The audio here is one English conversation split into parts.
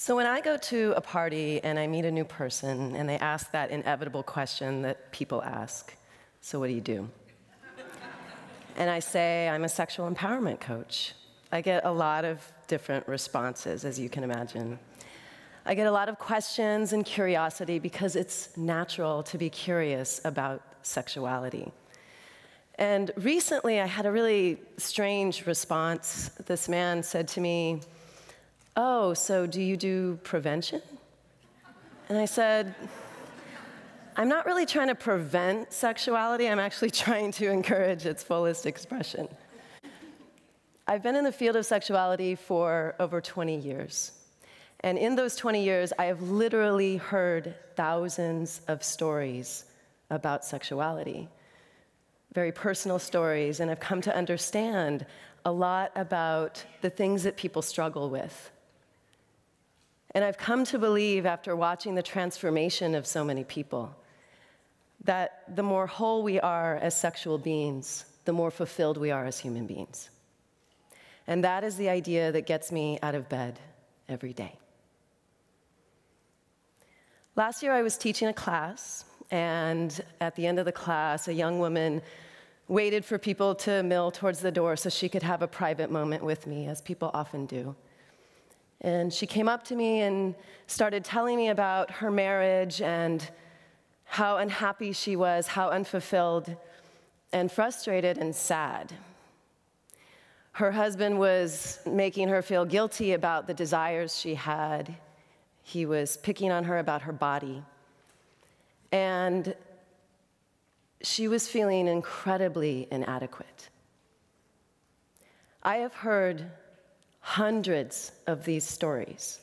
So, when I go to a party and I meet a new person and they ask that inevitable question that people ask, so what do you do? and I say, I'm a sexual empowerment coach. I get a lot of different responses, as you can imagine. I get a lot of questions and curiosity because it's natural to be curious about sexuality. And recently, I had a really strange response. This man said to me, Oh, so do you do prevention? And I said, I'm not really trying to prevent sexuality, I'm actually trying to encourage its fullest expression. I've been in the field of sexuality for over 20 years. And in those 20 years, I have literally heard thousands of stories about sexuality, very personal stories, and I've come to understand a lot about the things that people struggle with and I've come to believe, after watching the transformation of so many people, that the more whole we are as sexual beings, the more fulfilled we are as human beings. And that is the idea that gets me out of bed every day. Last year, I was teaching a class, and at the end of the class, a young woman waited for people to mill towards the door so she could have a private moment with me, as people often do. And she came up to me and started telling me about her marriage and how unhappy she was, how unfulfilled and frustrated and sad. Her husband was making her feel guilty about the desires she had. He was picking on her about her body. And she was feeling incredibly inadequate. I have heard hundreds of these stories.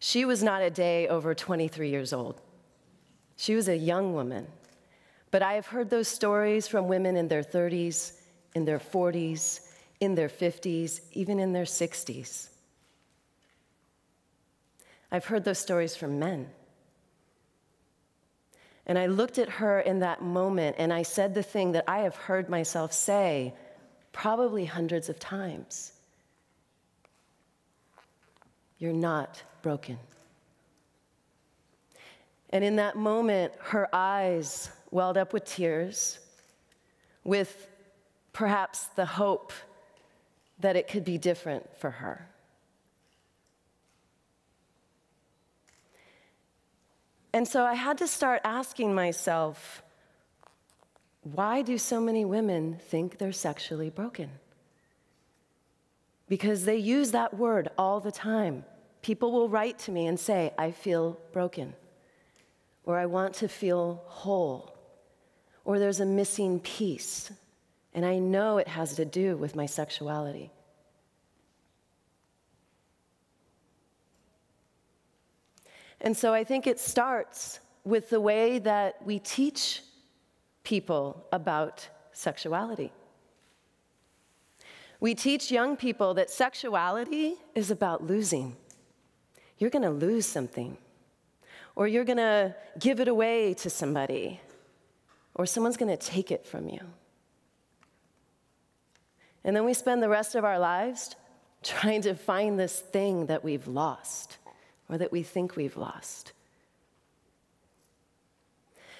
She was not a day over 23 years old. She was a young woman. But I have heard those stories from women in their 30s, in their 40s, in their 50s, even in their 60s. I've heard those stories from men. And I looked at her in that moment and I said the thing that I have heard myself say probably hundreds of times you're not broken. And in that moment, her eyes welled up with tears, with perhaps the hope that it could be different for her. And so I had to start asking myself why do so many women think they're sexually broken? Because they use that word all the time. People will write to me and say, I feel broken, or I want to feel whole, or there's a missing piece, and I know it has to do with my sexuality. And so I think it starts with the way that we teach people about sexuality. We teach young people that sexuality is about losing. You're going to lose something, or you're going to give it away to somebody, or someone's going to take it from you. And then we spend the rest of our lives trying to find this thing that we've lost or that we think we've lost.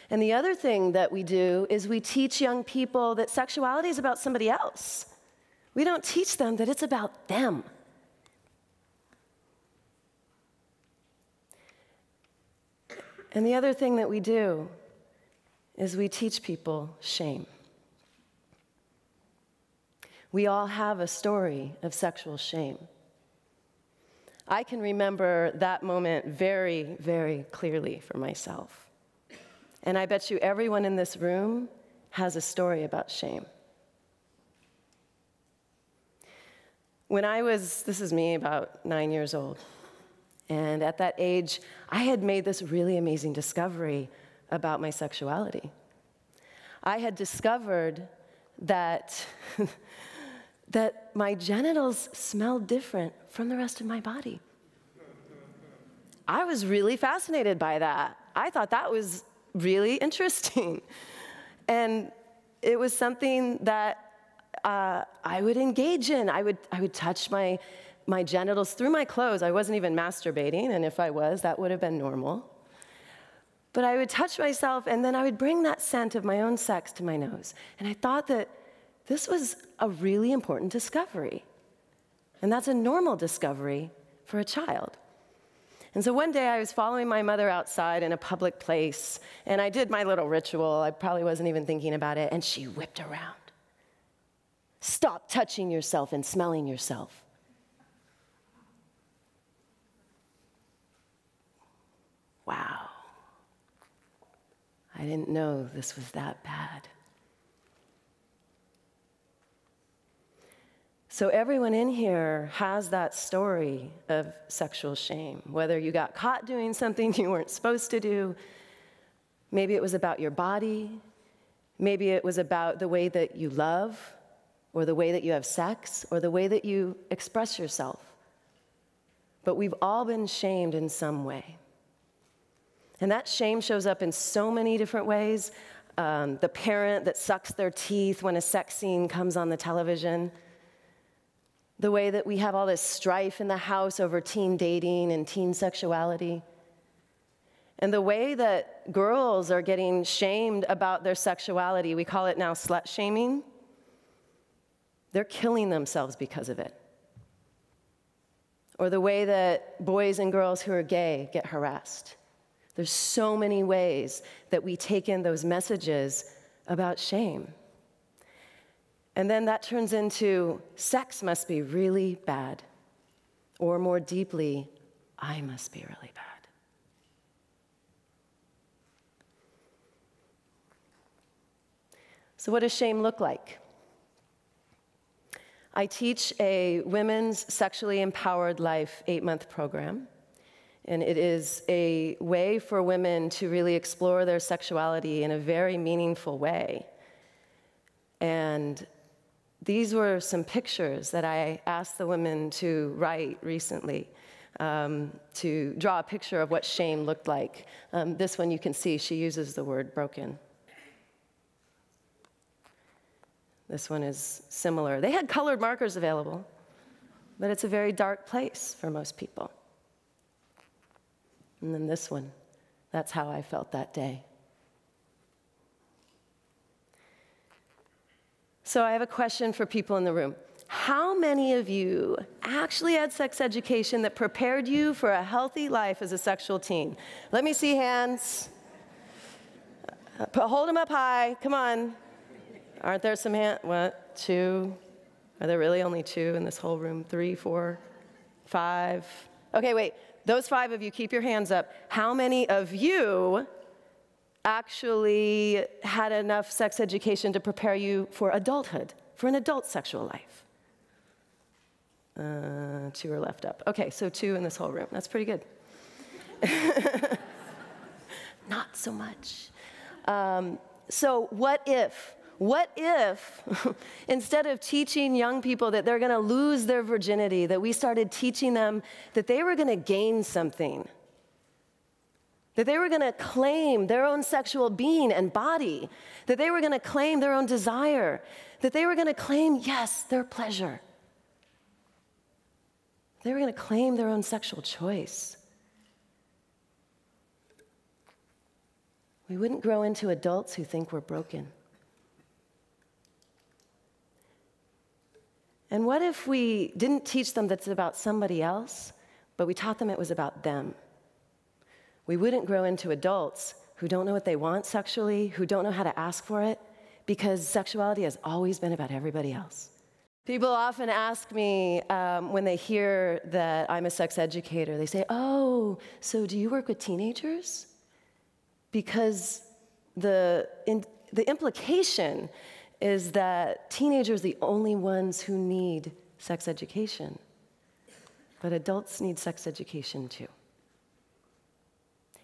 And the other thing that we do is we teach young people that sexuality is about somebody else. We don't teach them that it's about them. And the other thing that we do is we teach people shame. We all have a story of sexual shame. I can remember that moment very, very clearly for myself. And I bet you everyone in this room has a story about shame. When I was, this is me, about nine years old, and at that age, I had made this really amazing discovery about my sexuality. I had discovered that, that my genitals smelled different from the rest of my body. I was really fascinated by that. I thought that was really interesting. And it was something that uh, I would engage in. I would, I would touch my, my genitals through my clothes. I wasn't even masturbating, and if I was, that would have been normal. But I would touch myself, and then I would bring that scent of my own sex to my nose. And I thought that this was a really important discovery. And that's a normal discovery for a child. And so one day I was following my mother outside in a public place, and I did my little ritual. I probably wasn't even thinking about it, and she whipped around. Stop touching yourself and smelling yourself. Wow. I didn't know this was that bad. So, everyone in here has that story of sexual shame, whether you got caught doing something you weren't supposed to do, maybe it was about your body, maybe it was about the way that you love, or the way that you have sex, or the way that you express yourself. But we've all been shamed in some way. And that shame shows up in so many different ways. Um, the parent that sucks their teeth when a sex scene comes on the television the way that we have all this strife in the house over teen dating and teen sexuality, and the way that girls are getting shamed about their sexuality. We call it now slut shaming. They're killing themselves because of it. Or the way that boys and girls who are gay get harassed. There's so many ways that we take in those messages about shame. And then that turns into sex must be really bad. Or more deeply, I must be really bad. So, what does shame look like? I teach a women's sexually empowered life eight month program. And it is a way for women to really explore their sexuality in a very meaningful way. And these were some pictures that I asked the women to write recently. Um, to draw a picture of what shame looked like. Um, this one you can see, she uses the word broken. This one is similar. They had colored markers available, but it's a very dark place for most people. And then this one, that's how I felt that day. So I have a question for people in the room. How many of you actually had sex education that prepared you for a healthy life as a sexual teen? Let me see hands. Uh, hold them up high. Come on. Aren't there some hands? What? Two? Are there really only two in this whole room? Three, four, five? Okay, wait. Those five of you, keep your hands up. How many of you actually had enough sex education to prepare you for adulthood, for an adult sexual life. Uh, two are left up. Okay, so two in this whole room. That's pretty good. Not so much. Um, so, what if? What if, instead of teaching young people that they're gonna lose their virginity, that we started teaching them that they were gonna gain something? that they were going to claim their own sexual being and body, that they were going to claim their own desire, that they were going to claim, yes, their pleasure. They were going to claim their own sexual choice. We wouldn't grow into adults who think we're broken. And what if we didn't teach them that it's about somebody else, but we taught them it was about them? we wouldn't grow into adults who don't know what they want sexually, who don't know how to ask for it, because sexuality has always been about everybody else. People often ask me um, when they hear that I'm a sex educator, they say, Oh, so do you work with teenagers? Because the, in, the implication is that teenagers are the only ones who need sex education. But adults need sex education too.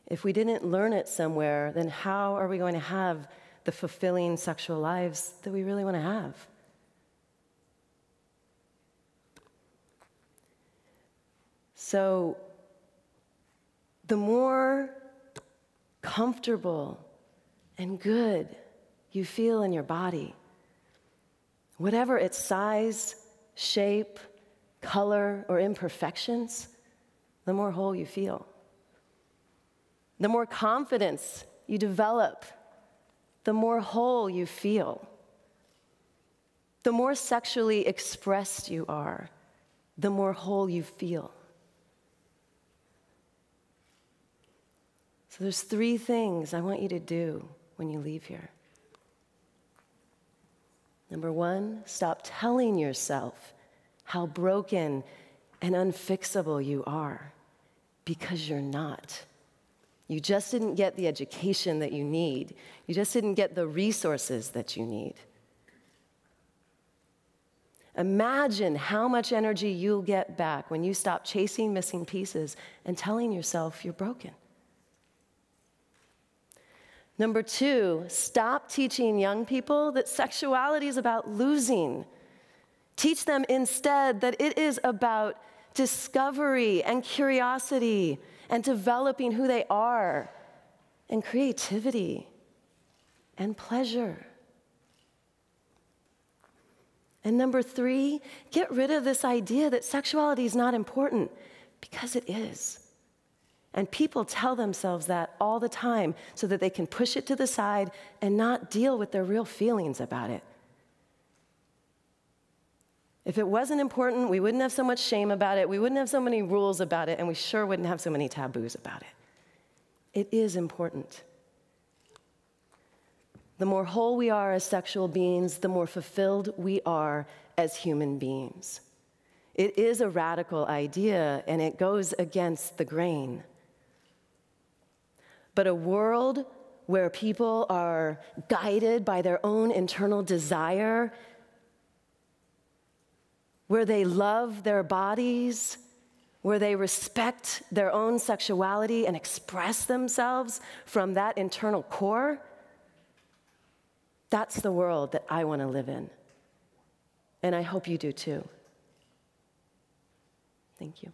If we didn't learn it somewhere, then how are we going to have the fulfilling sexual lives that we really want to have? So, the more comfortable and good you feel in your body, whatever its size, shape, color, or imperfections, the more whole you feel. The more confidence you develop, the more whole you feel. The more sexually expressed you are, the more whole you feel. So there's three things I want you to do when you leave here. Number one, stop telling yourself how broken and unfixable you are because you're not. You just didn't get the education that you need. You just didn't get the resources that you need. Imagine how much energy you'll get back when you stop chasing missing pieces and telling yourself you're broken. Number two, stop teaching young people that sexuality is about losing. Teach them instead that it is about discovery and curiosity and developing who they are and creativity and pleasure. And number three, get rid of this idea that sexuality is not important because it is. And people tell themselves that all the time so that they can push it to the side and not deal with their real feelings about it. If it wasn't important, we wouldn't have so much shame about it, we wouldn't have so many rules about it, and we sure wouldn't have so many taboos about it. It is important. The more whole we are as sexual beings, the more fulfilled we are as human beings. It is a radical idea and it goes against the grain. But a world where people are guided by their own internal desire where they love their bodies, where they respect their own sexuality and express themselves from that internal core, that's the world that I want to live in. And I hope you do too. Thank you.